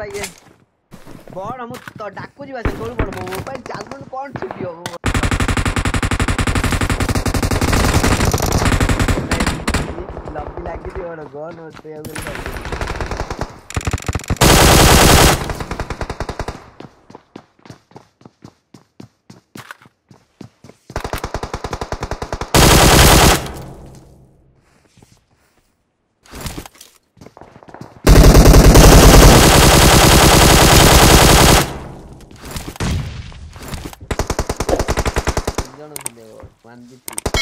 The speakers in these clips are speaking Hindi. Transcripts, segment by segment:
पाइए ବଡ଼ ମୁଁ ତ ଡାକୁଛି ବା ସେତେବେଳେ ବଡ଼ ମୋ ମୋବାଇଲ ଚାଲୁନି କ'ଣ ଛୁଟି ହବ ଲବି ଲାଗିଥିବ କ'ଣ ଗନ୍ ସେଇଆକୁ gun over there. One, two, three.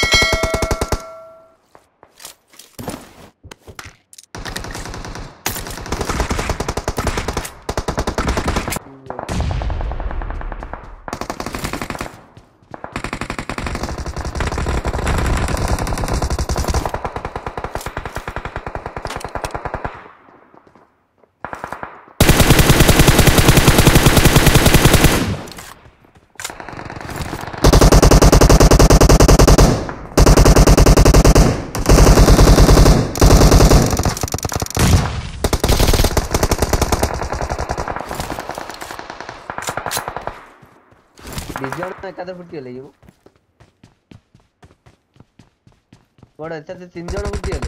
ಎತ್ತಾದ್ರೂ ಬಿಡ್ತೀವಲ್ಲ ಇವು ನೋಡ ಎತ್ತಾದ್ರೆ ತಿಂದೋಣ ಬಿಡ್ತೀವಲ್ಲ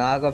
ನಾಗ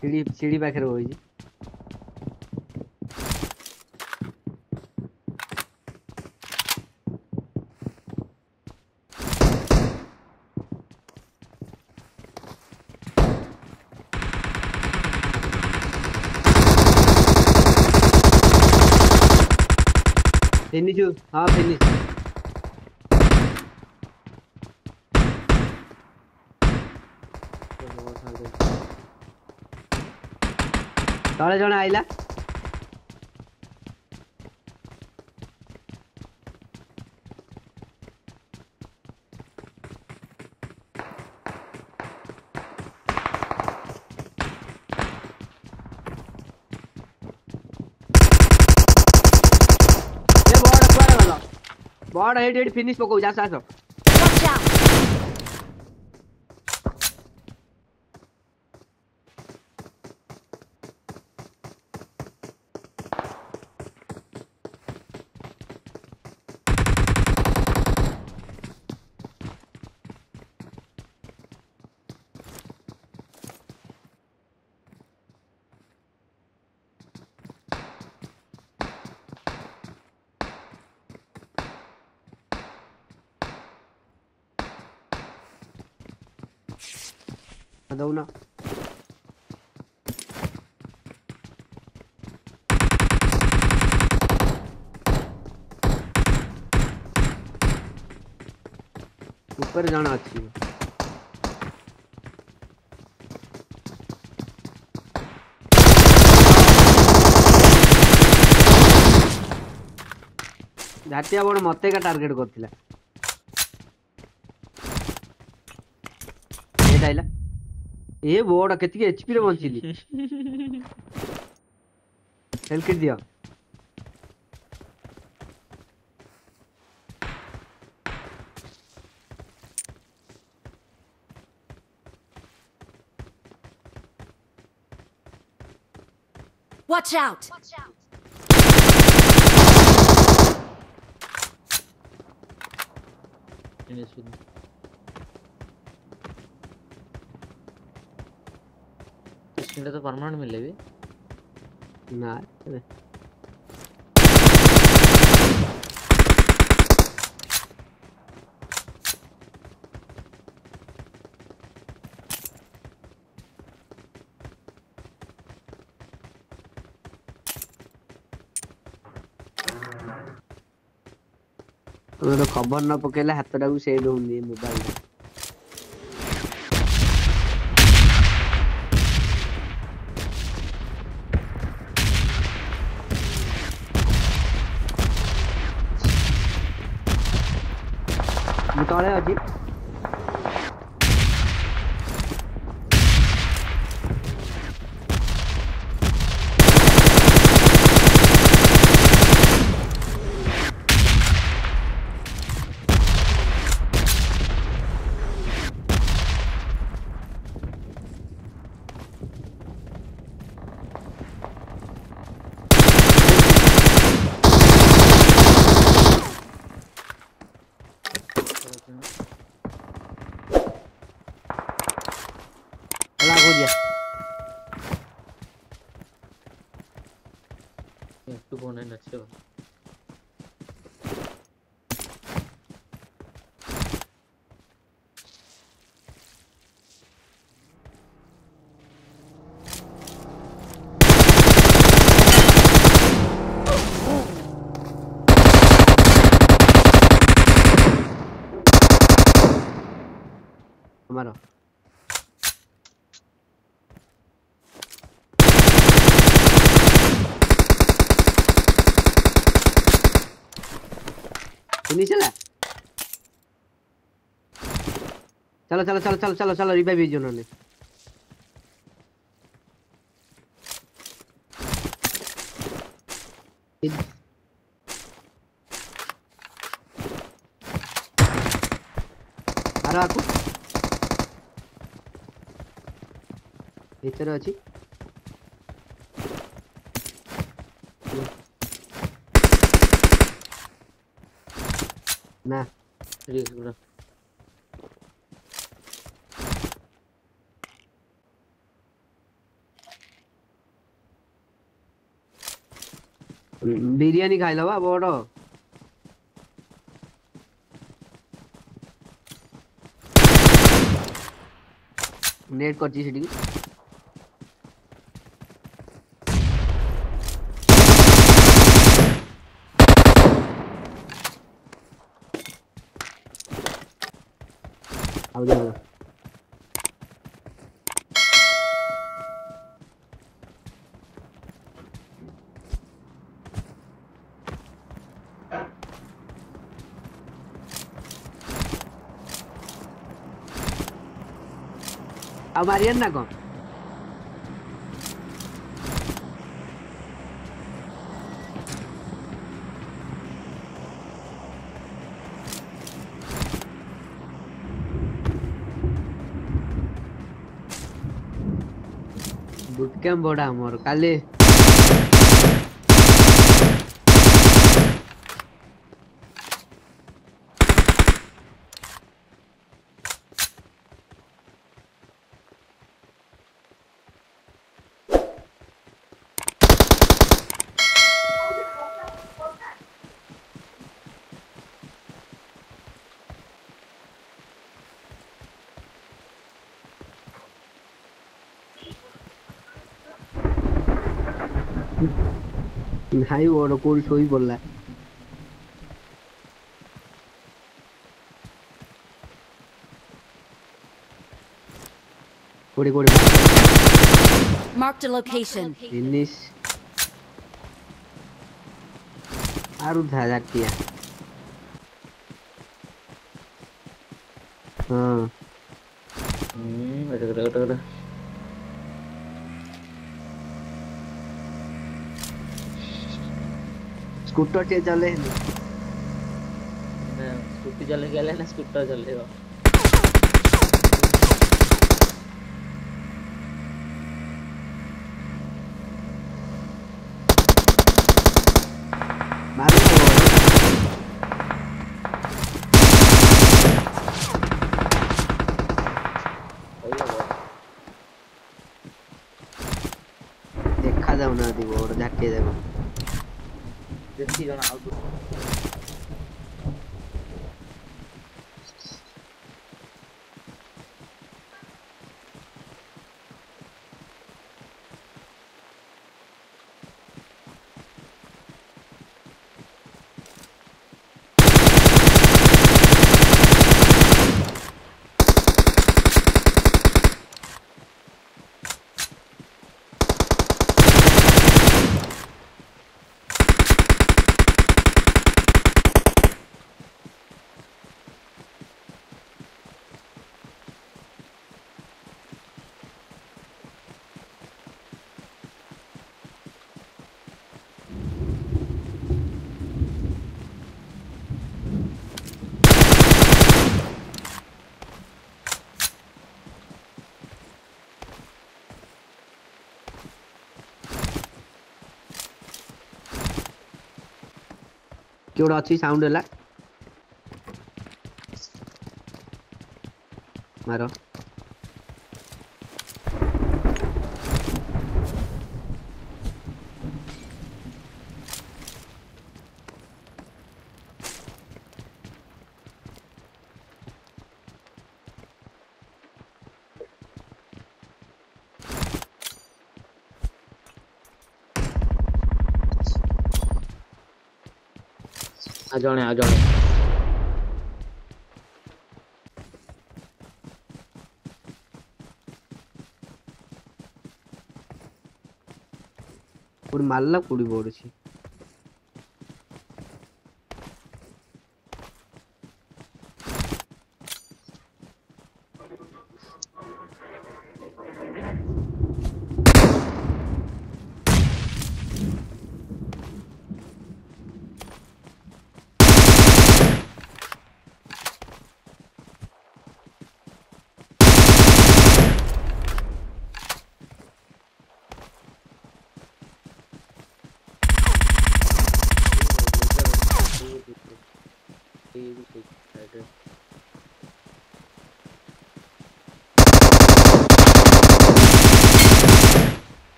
सीढ़ी सीढ़ी पाखे रही हाँ फिर तले जो आईला बड़ हेड हेड फिनिश पको जा सासो दौना ऊपर जाना अच्छी है ଝାଟିଆ ବଡ଼ ମତେ ଏକା ଟାର୍ଗେଟ୍ କରିଥିଲା ಏ ಬೋಡ ಕೆತ್ತಿಗೆ ಎಚ್ ಪಿ ಬಂತು ಇಲ್ಲಿ ಎಲ್ಲಿ ಕಿದ್ಯಾ Watch out! Watch out. Finish with me. మిషన్లో తో పర్మనెంట్ మిల్ ఇవి నా ଖବର ନ ପକେଇଲେ ହାତଟାକୁ ସେଭ୍ ହଉନି ମୋବାଇଲ 来来来，急。लाग हो गया तू कौन है नचे Amaro. শুনিস না চলো চলো চলো চলো চলো চলো রিভাইভের জন্য নে আরো আকু ভিতরে আছি Nah, serius bro. বিরিয়ানি খাইলো বা বড় নেট করছি সেটিকে ver, A Mariana con. Boot camp ବଡା ଆମର କାଲି भाई वो अनुकूल शो ही बोल रहा है गोड़े गोड़े मार्क द लोकेशन फिनिश आरू धाजा किया हां हम्म अटक अटक अटक स्कूटर टे चले ना स्कूटी चले गेले तो ना स्कूटर चलेगा देखा जाऊ ना दी और झाके जाऊ 自都拿住。Qdot sound lên lắc. Mà rồi. ଆଉ ଜଣେ ଆଉ ଜଣେ କୋଉଠି ମାରିଲା କୋଉଠି ପଡୁଛି